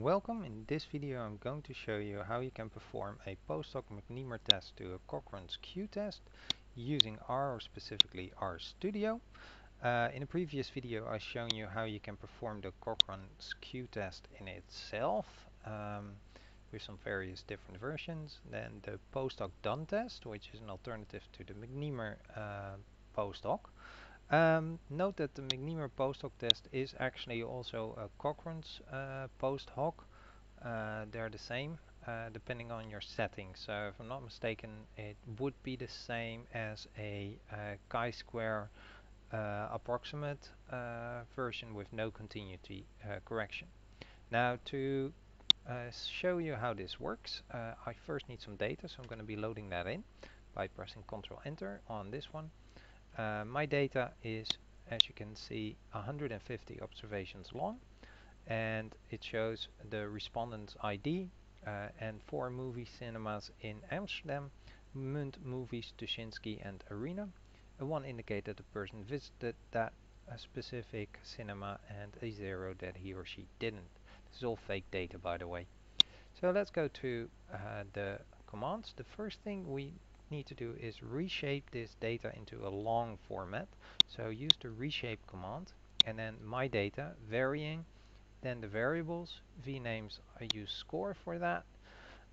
Welcome, in this video I'm going to show you how you can perform a post hoc McNemar test to a Cochran's Q-test using R or specifically RStudio. Uh, in a previous video I've shown you how you can perform the Cochran's Q-test in itself um, with some various different versions. Then the post hoc Dunn test which is an alternative to the McNemar uh, post hoc. Um, note that the McNemar post hoc test is actually also a Cochran's uh, post hoc. Uh, they're the same uh, depending on your settings. So if I'm not mistaken, it would be the same as a uh, chi-square uh, approximate uh, version with no continuity correction. Now to show you how this works, I first need some data, so I'm going to be loading that in by pressing Ctrl Enter on this one. Uh, my data is, as you can see, 150 observations long and it shows the respondent's ID uh, and four movie cinemas in Amsterdam, Munt Movies, Tuschinski and Arena. A 1 indicates that the person visited that specific cinema and a 0 that he or she didn't. This is all fake data by the way. So let's go to uh, the commands. The first thing we need to do is reshape this data into a long format. So use the reshape command and then my data varying. Then the variables vnames I use score for that.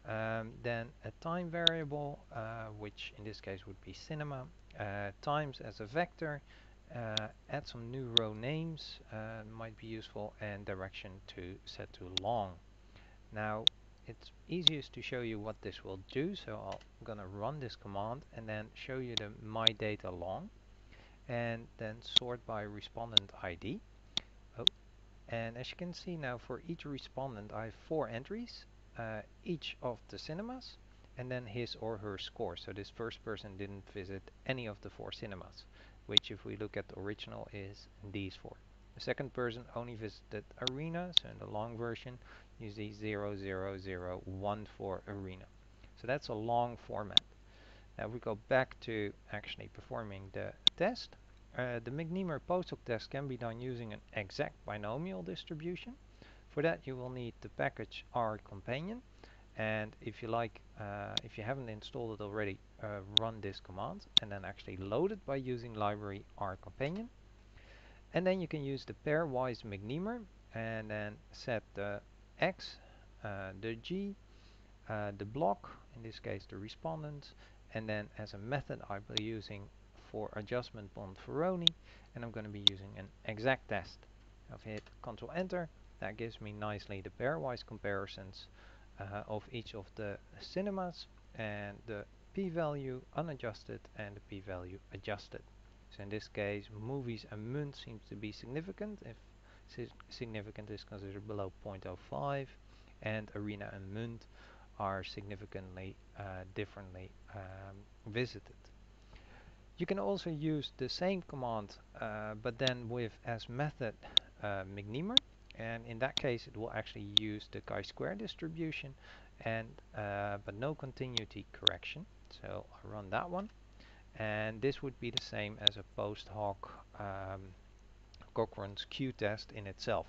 Um, then a time variable uh, which in this case would be cinema uh, times as a vector uh, add some new row names uh, might be useful and direction to set to long. Now it's easiest to show you what this will do so I'm gonna run this command and then show you the my data long and then sort by respondent ID oh. and as you can see now for each respondent I have four entries uh, each of the cinemas and then his or her score so this first person didn't visit any of the four cinemas which if we look at the original is these four the second person only visited arena so in the long version use the 00014 arena. So that's a long format. Now we go back to actually performing the test. Uh, the McNemar post hoc test can be done using an exact binomial distribution. For that you will need the package R companion and if you like, uh, if you haven't installed it already, uh, run this command and then actually load it by using library R companion. And then you can use the pairwise McNemar and then set the X, uh, the G, uh, the block, in this case the respondent, and then as a method I'll be using for adjustment bond Bonferroni, and I'm going to be using an exact test. I've hit Ctrl Enter, that gives me nicely the pairwise comparisons uh, of each of the cinemas and the p-value unadjusted and the p-value adjusted. So in this case movies and Munt seems to be significant. If significant is considered below 0.05 and Arena and Munt are significantly uh, differently um, visited. You can also use the same command uh, but then with as method uh, and in that case it will actually use the chi-square distribution and uh, but no continuity correction. So I'll run that one and this would be the same as a post hoc um, Cochran's Q-test in itself.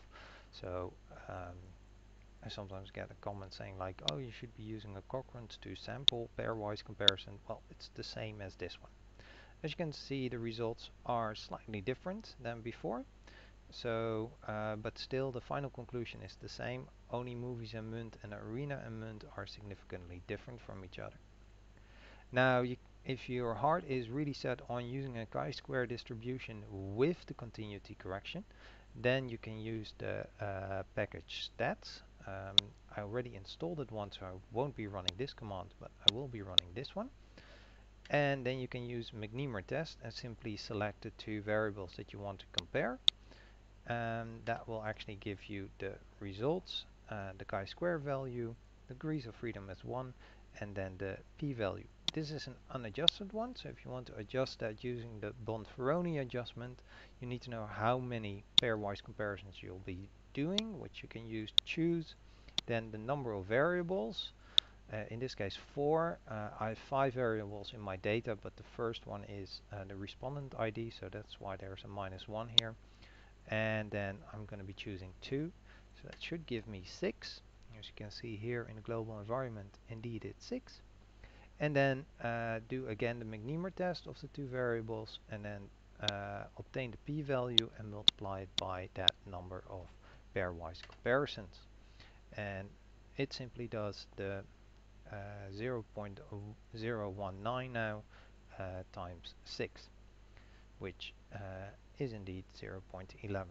So um, I sometimes get a comment saying like, oh, you should be using a Cochran's to sample pairwise comparison. Well, it's the same as this one. As you can see, the results are slightly different than before. So, uh, but still the final conclusion is the same. Only movies and Munt and Arena and Munt are significantly different from each other. Now, you if your heart is really set on using a chi-square distribution with the continuity correction, then you can use the uh, package stats. Um, I already installed it once, so I won't be running this command, but I will be running this one. And then you can use McNemar test and simply select the two variables that you want to compare. And that will actually give you the results, uh, the chi-square value, degrees of freedom as 1, and then the p-value this is an unadjusted one, so if you want to adjust that using the Bonferroni adjustment, you need to know how many pairwise comparisons you'll be doing, which you can use choose. Then the number of variables, uh, in this case four. Uh, I have five variables in my data, but the first one is uh, the respondent ID, so that's why there's a minus one here. And then I'm going to be choosing two. So that should give me 6. As you can see here in the global environment, indeed it's 6. And then uh, do again the McNemar test of the two variables and then uh, obtain the p-value and multiply it by that number of pairwise comparisons. And it simply does the uh, 0.019 now uh, times 6, which uh, is indeed 0.11.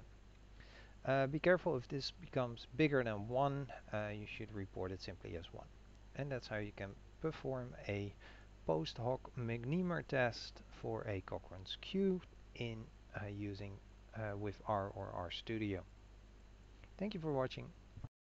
Uh, be careful if this becomes bigger than 1, uh, you should report it simply as 1. And that's how you can perform a post hoc McNemar test for a Cochran's Q in uh, using uh, with R or RStudio. Thank you for watching.